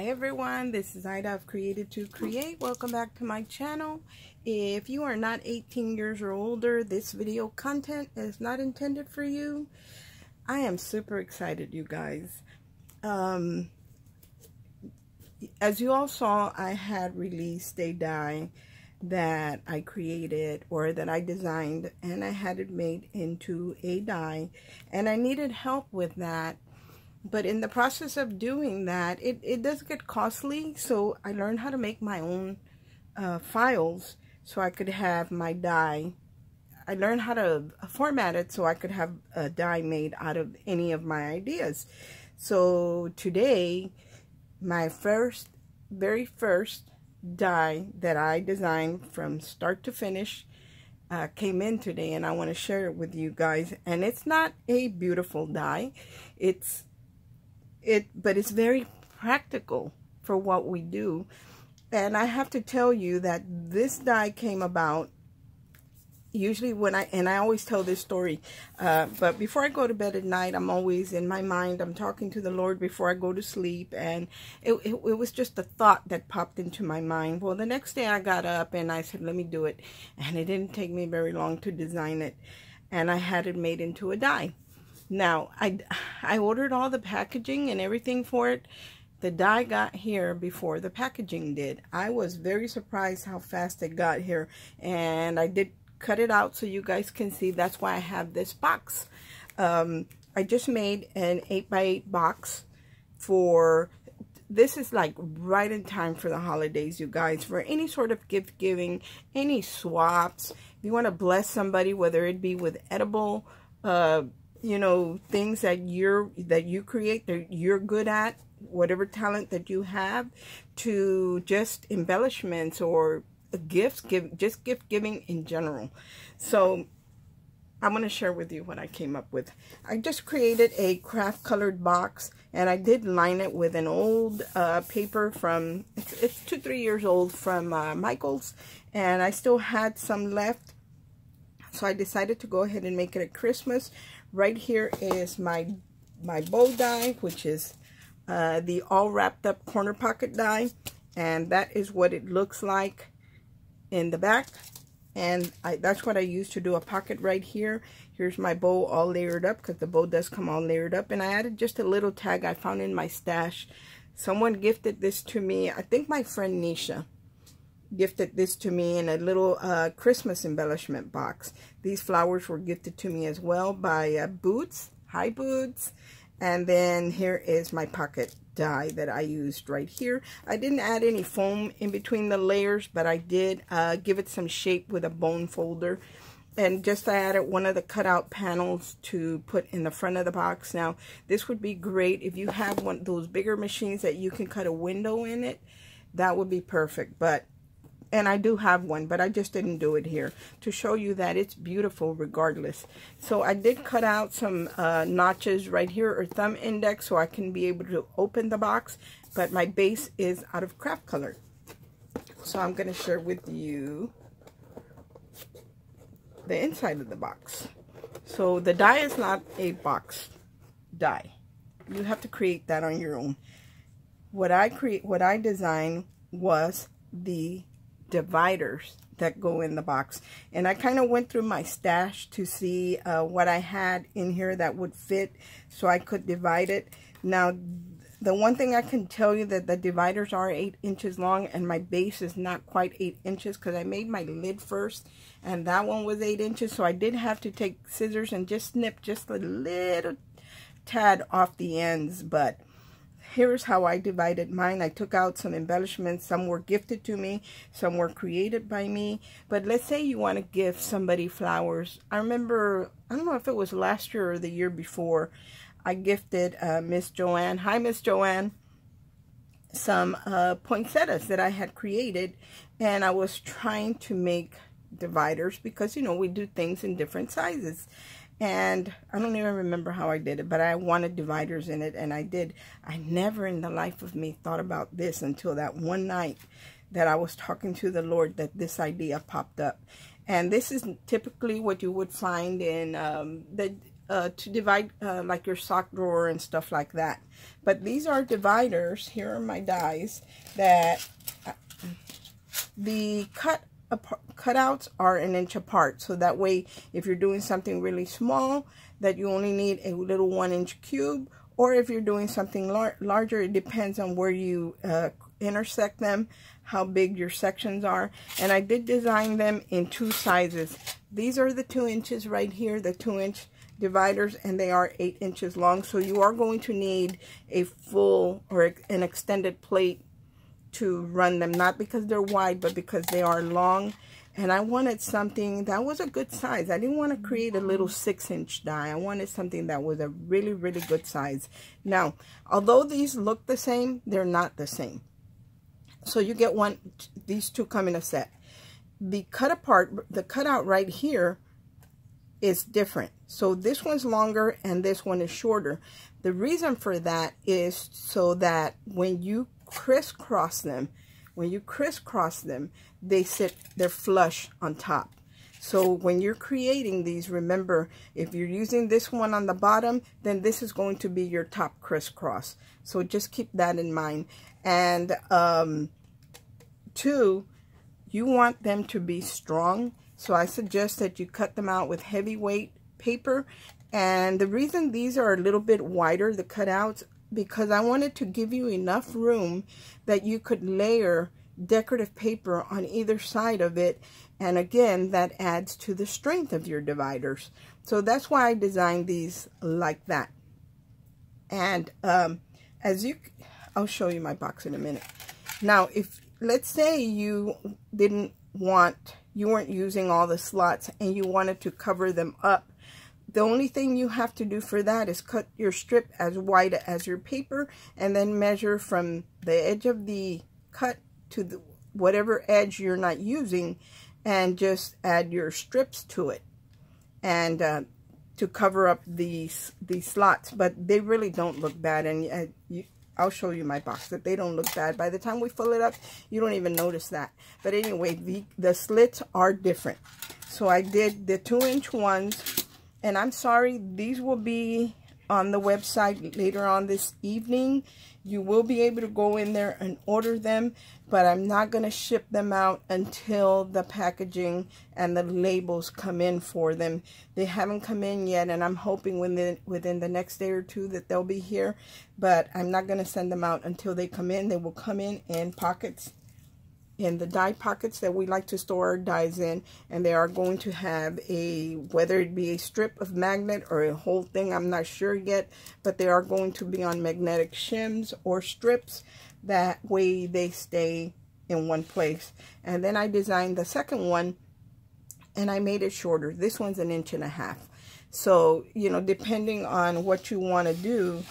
Hi everyone, this is Ida of Created to Create. Welcome back to my channel. If you are not 18 years or older, this video content is not intended for you. I am super excited, you guys. Um, as you all saw, I had released a die that I created or that I designed and I had it made into a die and I needed help with that but in the process of doing that, it, it does get costly. So I learned how to make my own uh, files so I could have my die. I learned how to format it so I could have a die made out of any of my ideas. So today, my first, very first die that I designed from start to finish uh, came in today and I want to share it with you guys. And it's not a beautiful die. It's it but it's very practical for what we do. And I have to tell you that this die came about usually when I and I always tell this story uh, but before I go to bed at night I'm always in my mind I'm talking to the Lord before I go to sleep. And it, it, it was just a thought that popped into my mind. Well the next day I got up and I said let me do it. And it didn't take me very long to design it. And I had it made into a die now, I, I ordered all the packaging and everything for it. The die got here before the packaging did. I was very surprised how fast it got here. And I did cut it out so you guys can see. That's why I have this box. Um, I just made an 8x8 box for this is like right in time for the holidays, you guys, for any sort of gift giving, any swaps. If you want to bless somebody, whether it be with edible uh, you know, things that you're, that you create, that you're good at, whatever talent that you have, to just embellishments or gifts, give, just gift giving in general. So I'm going to share with you what I came up with. I just created a craft colored box and I did line it with an old uh, paper from, it's, it's, two, three years old from uh, Michael's and I still had some left. So I decided to go ahead and make it a Christmas right here is my my bow die which is uh, the all wrapped up corner pocket die. And that is what it looks like in the back. And I, that's what I use to do a pocket right here. Here's my bow all layered up because the bow does come all layered up. And I added just a little tag I found in my stash. Someone gifted this to me I think my friend Nisha gifted this to me in a little uh, Christmas embellishment box. These flowers were gifted to me as well by uh, Boots. Hi, Boots. And then here is my pocket die that I used right here. I didn't add any foam in between the layers, but I did uh, give it some shape with a bone folder. And just I added one of the cutout panels to put in the front of the box. Now, this would be great if you have one of those bigger machines that you can cut a window in it. That would be perfect. But and I do have one, but I just didn't do it here to show you that it's beautiful regardless. So I did cut out some uh, notches right here or thumb index so I can be able to open the box, but my base is out of craft color. So I'm going to share with you the inside of the box. So the die is not a box die. You have to create that on your own. What I create, what I design was the dividers that go in the box. And I kind of went through my stash to see uh, what I had in here that would fit so I could divide it. Now, the one thing I can tell you that the dividers are 8 inches long and my base is not quite 8 inches because I made my lid first and that one was 8 inches. So I did have to take scissors and just snip just a little tad off the ends. But here's how I divided mine. I took out some embellishments. Some were gifted to me. Some were created by me. But let's say you want to give somebody flowers. I remember, I don't know if it was last year or the year before, I gifted uh, Miss Joanne. Hi, Miss Joanne. Some uh, poinsettias that I had created. And I was trying to make dividers because, you know, we do things in different sizes and I don't even remember how I did it, but I wanted dividers in it, and I did. I never in the life of me thought about this until that one night that I was talking to the Lord that this idea popped up. And this is typically what you would find in um, the uh, to divide uh, like your sock drawer and stuff like that. But these are dividers. Here are my dies that uh, the cut cutouts are an inch apart. So that way, if you're doing something really small, that you only need a little one inch cube, or if you're doing something lar larger, it depends on where you uh, intersect them, how big your sections are. And I did design them in two sizes. These are the two inches right here, the two inch dividers, and they are eight inches long. So you are going to need a full or an extended plate to run them, not because they're wide, but because they are long. And I wanted something that was a good size. I didn't want to create a little six inch die. I wanted something that was a really, really good size. Now, although these look the same, they're not the same. So you get one, these two come in a set. The cut apart, the cutout right here is different. So this one's longer and this one is shorter. The reason for that is so that when you crisscross them, when you crisscross them, they sit, they're flush on top. So when you're creating these, remember, if you're using this one on the bottom, then this is going to be your top crisscross. So just keep that in mind. And um, two, you want them to be strong. So I suggest that you cut them out with heavyweight paper. And the reason these are a little bit wider, the cutouts, because I wanted to give you enough room that you could layer decorative paper on either side of it. And again, that adds to the strength of your dividers. So that's why I designed these like that. And um, as you, I'll show you my box in a minute. Now, if, let's say you didn't want, you weren't using all the slots and you wanted to cover them up the only thing you have to do for that is cut your strip as wide as your paper and then measure from the edge of the cut to the whatever edge you're not using and just add your strips to it and uh, to cover up these these slots. But they really don't look bad and uh, you, I'll show you my box that they don't look bad. By the time we fill it up you don't even notice that. But anyway the the slits are different. So I did the two inch ones and I'm sorry, these will be on the website later on this evening. You will be able to go in there and order them, but I'm not going to ship them out until the packaging and the labels come in for them. They haven't come in yet, and I'm hoping within, within the next day or two that they'll be here, but I'm not going to send them out until they come in. They will come in in pockets in the die pockets that we like to store our dies in and they are going to have a whether it be a strip of magnet or a whole thing I'm not sure yet but they are going to be on magnetic shims or strips. That way they stay in one place. And then I designed the second one and I made it shorter. This one's an inch and a half. So you know depending on what you want to do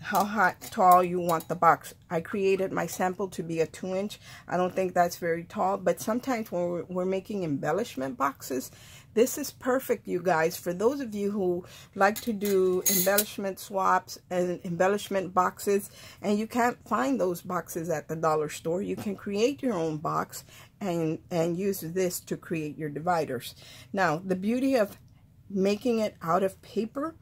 how high, tall you want the box. I created my sample to be a 2 inch. I don't think that's very tall, but sometimes when we're, we're, making embellishment boxes, this is perfect, you guys. For those of you who like to do embellishment swaps and embellishment boxes, and you can't find those boxes at the dollar store, you can create your own box and, and use this to create your dividers. Now, the beauty of making it out of paper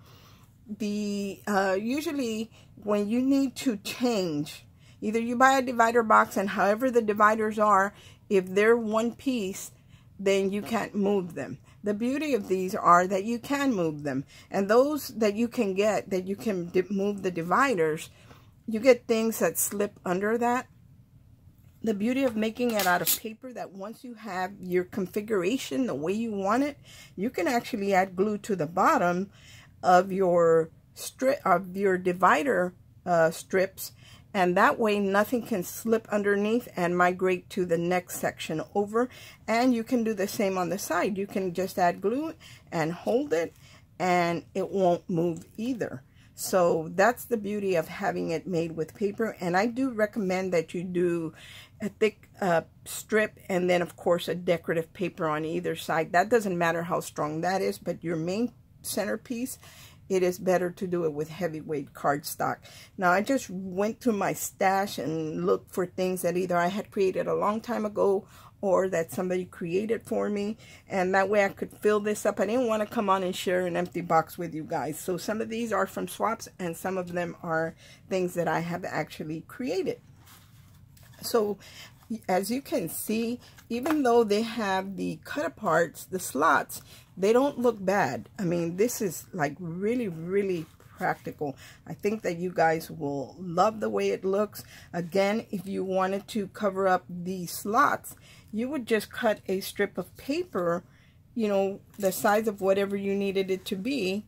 the uh, usually when you need to change, either you buy a divider box and however the dividers are, if they're one piece, then you can't move them. The beauty of these are that you can move them. And those that you can get, that you can move the dividers, you get things that slip under that. The beauty of making it out of paper that once you have your configuration the way you want it, you can actually add glue to the bottom of your strip of your divider uh, strips and that way nothing can slip underneath and migrate to the next section over. And you can do the same on the side. You can just add glue and hold it and it won't move either. So that's the beauty of having it made with paper. And I do recommend that you do a thick uh, strip and then of course a decorative paper on either side. That doesn't matter how strong that is but your main centerpiece it is better to do it with heavyweight cardstock. Now, I just went through my stash and looked for things that either I had created a long time ago or that somebody created for me. And that way I could fill this up. I didn't want to come on and share an empty box with you guys. So some of these are from swaps and some of them are things that I have actually created. So as you can see, even though they have the cut aparts, the slots, they don't look bad. I mean, this is like really, really practical. I think that you guys will love the way it looks. Again, if you wanted to cover up the slots, you would just cut a strip of paper, you know, the size of whatever you needed it to be,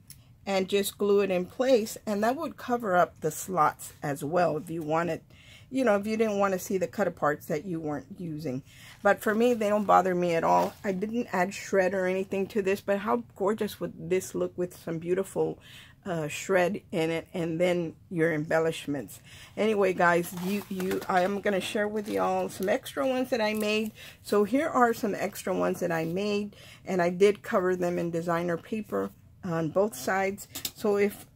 and just glue it in place. And that would cover up the slots as well if you wanted you know, if you didn't want to see the cut aparts that you weren't using. But for me, they don't bother me at all. I didn't add shred or anything to this, but how gorgeous would this look with some beautiful uh, shred in it and then your embellishments. Anyway, guys, you, you, I am going to share with y'all some extra ones that I made. So here are some extra ones that I made, and I did cover them in designer paper on both sides. So if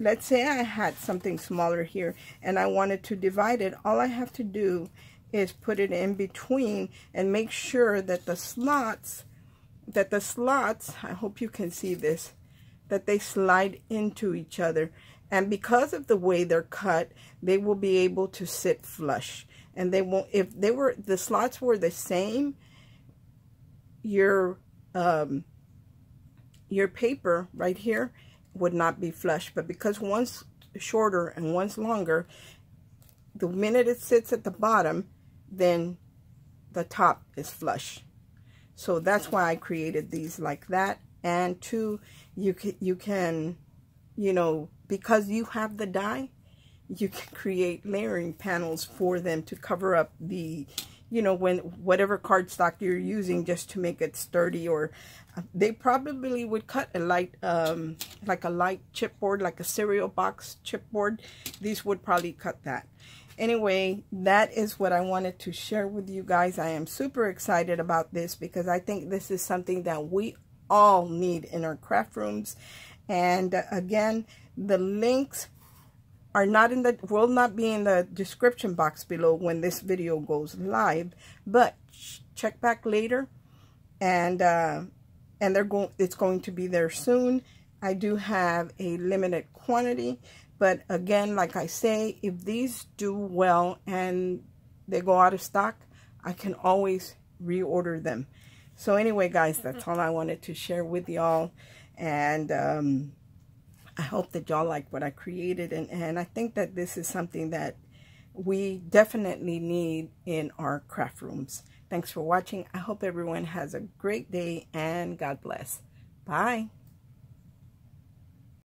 let's say I had something smaller here and I wanted to divide it, all I have to do is put it in between and make sure that the slots, that the slots, I hope you can see this, that they slide into each other. And because of the way they're cut, they will be able to sit flush. And they won't, if they were, the slots were the same, your, um, your paper right here, would not be flush. But because one's shorter and one's longer, the minute it sits at the bottom, then the top is flush. So that's why I created these like that. And two, you can, you can, you know, because you have the die, you can create layering panels for them to cover up the you know, when whatever cardstock you're using just to make it sturdy or uh, they probably would cut a light, um, like a light chipboard, like a cereal box chipboard. These would probably cut that. Anyway, that is what I wanted to share with you guys. I am super excited about this because I think this is something that we all need in our craft rooms. And uh, again, the links are not in the will not be in the description box below when this video goes live but check back later. And uh, and they're going it's going to be there soon. I do have a limited quantity but again like I say if these do well and they go out of stock I can always reorder them. So anyway guys that's all I wanted to share with y'all. And um, I hope that y'all like what I created. And, and I think that this is something that we definitely need in our craft rooms. Thanks for watching. I hope everyone has a great day and God bless. Bye.